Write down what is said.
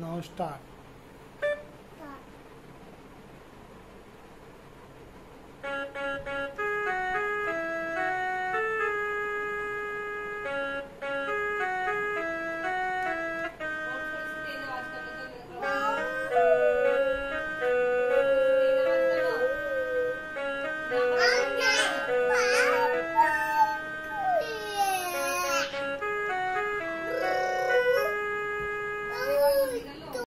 Now start. Mama. うん。